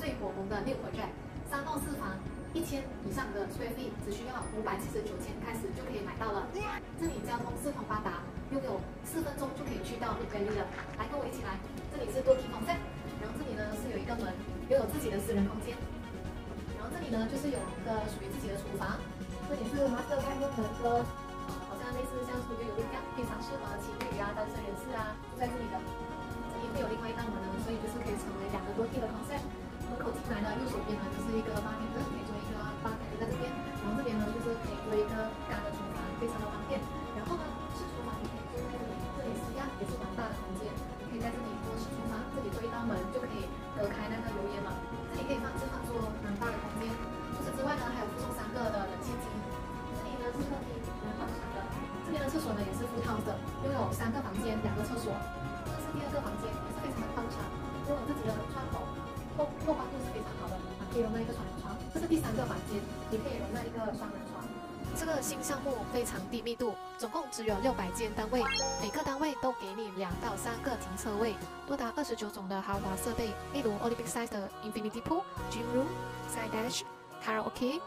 最火红的六合院三栋四房，一千以上的 square feet，只需要五百七十九千开始就可以买到了。这里交通四通八达，拥有四分钟就可以去到 Mid Valley 了。来跟我一起来，这里是多厅房 set，然后这里呢是有一个门，拥有自己的私人空间。然后这里呢就是有一个属于自己的厨房，这里是 master bedroom 的一个，好像类似像厨具有一样，非常适合情侣啊、单身人士啊住在这里的。这里会有另外一道门呢，所以就是可以成为两个多地的 concept。门口进来呢，右手边呢就是一个八天的，可以做一个吧台在这边，然后这边呢就是可以做一个大的厨房，非常的方便。然后呢是厨房，也可以坐在这里，这里是一样也是蛮大的空间，可以在这里做是厨房，这里做一道门就可以隔开那个油烟了。这里可以放置放桌，蛮大的空间。除此之外呢，还有附送三个的冷气机。这里呢是客厅，能放茶的。这边的厕所呢也是 full house 的，拥有三个房间，两个厕所。这是第二个房间，也是非常的宽敞，拥有自己的窗口，透透光度是非常好，可以容纳一个双人床。这是第三个房间，也可以容纳一个双人床。这个新项目非常低密度，总共只有六百间单位，每个单位都给你两到三个停车位，多达二十九种的豪华设备，例如 Olympic size 的 Infinity Pool、Gym Room、Side Dash、Karaoke。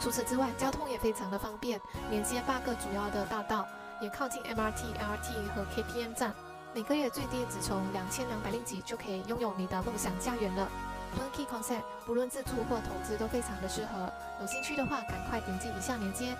除此之外，交通也非常的方便，连接八个主要的大道，也靠近 MRT、LRT 和 KTM 站。每个月最低只从两千两百令吉就可以拥有你的梦想家园了。Turnkey Concept 不论自住或投资都非常的适合，有兴趣的话赶快点击以下链接。